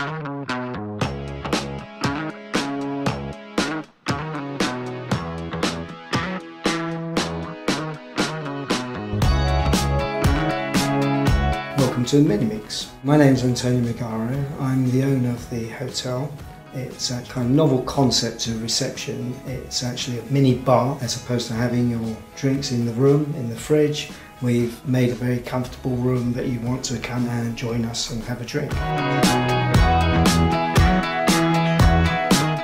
Welcome to Minimix. My name is Antonio Megaro. I'm the owner of the hotel. It's a kind of novel concept to reception. It's actually a mini bar as opposed to having your drinks in the room, in the fridge. We've made a very comfortable room that you want to come and join us and have a drink.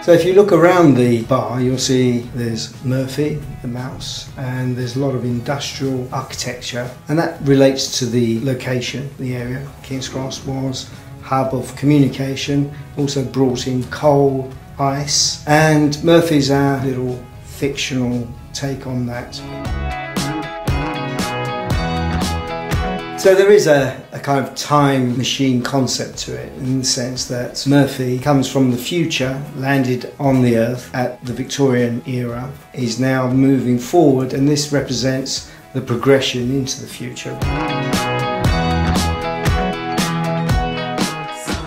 So if you look around the bar, you'll see there's Murphy, the mouse, and there's a lot of industrial architecture, and that relates to the location, the area. King's Cross was hub of communication, also brought in coal, ice, and Murphy's our little fictional take on that. So there is a, a, kind of time machine concept to it in the sense that Murphy comes from the future, landed on the earth at the Victorian era, is now moving forward and this represents the progression into the future.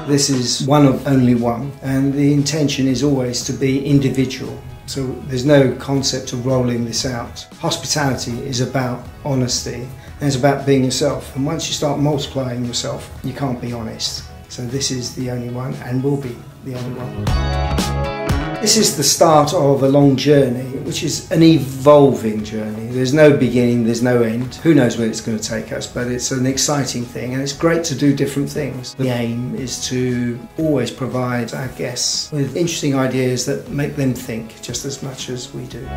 This is one of only one and the intention is always to be individual. So there's no concept of rolling this out. Hospitality is about honesty and it's about being yourself. And once you start multiplying yourself, you can't be honest. So this is the only one and will be the only one. This is the start of a long journey, which is an evolving journey. There's no beginning, there's no end. Who knows where it's going to take us, but it's an exciting thing and it's great to do different things. The aim is to always provide our guests with interesting ideas that make them think just as much as we do.